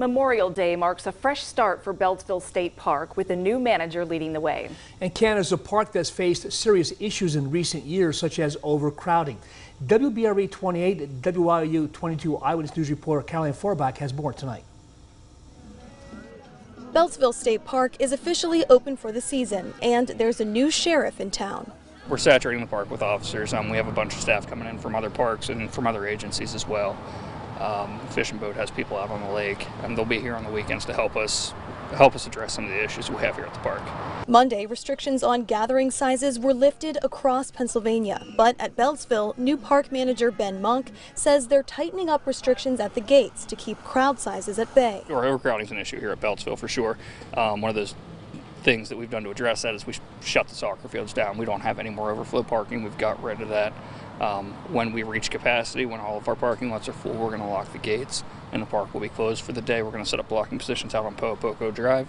Memorial Day marks a fresh start for Beltzville State Park with a new manager leading the way. And Canada's a park that's faced serious issues in recent years, such as overcrowding. WBRE 28, WYOU 22 Eyewitness News reporter Caroline Forbach has more tonight. Beltzville State Park is officially open for the season, and there's a new sheriff in town. We're saturating the park with officers. Um, we have a bunch of staff coming in from other parks and from other agencies as well. Um, fishing boat has people out on the lake, and they'll be here on the weekends to help us help us address some of the issues we have here at the park. Monday, restrictions on gathering sizes were lifted across Pennsylvania, but at Beltzville, new park manager Ben Monk says they're tightening up restrictions at the gates to keep crowd sizes at bay. Or overcrowding is an issue here at Beltzville for sure. Um, one of those things that we've done to address that is we shut the soccer fields down. We don't have any more overflow parking. We've got rid of that. Um, when we reach capacity, when all of our parking lots are full, we're going to lock the gates and the park will be closed for the day. We're going to set up blocking positions out on Pohopoco Drive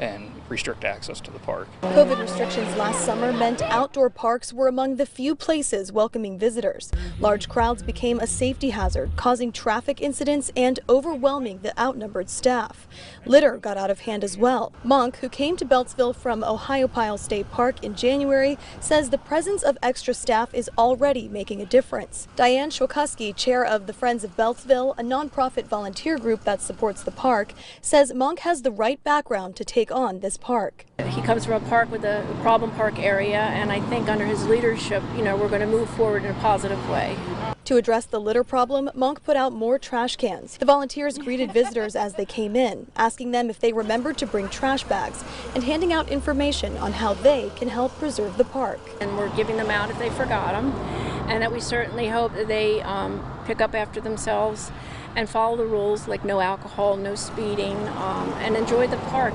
and restrict access to the park. COVID restrictions last summer meant outdoor parks were among the few places welcoming visitors. Large crowds became a safety hazard, causing traffic incidents and overwhelming the outnumbered staff. Litter got out of hand as well. Monk, who came to Beltzville from Ohiopyle State Park in January, says the presence of extra staff is already making a difference. Diane Schwakuski, chair of the Friends of Beltzville, a nonprofit volunteer group that supports the park, says Monk has the right background to take take on this park. He comes from a park with a problem park area, and I think under his leadership, you know, we're going to move forward in a positive way. To address the litter problem, Monk put out more trash cans. The volunteers greeted visitors as they came in, asking them if they remembered to bring trash bags and handing out information on how they can help preserve the park. And we're giving them out if they forgot them, and that we certainly hope that they um, pick up after themselves and follow the rules like no alcohol, no speeding, um, and enjoy the park.